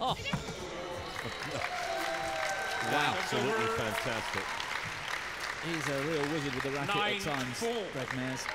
Oh. Wow. Absolutely fantastic. He's a real wizard with the racket Nine, at times, four. Greg Mayers.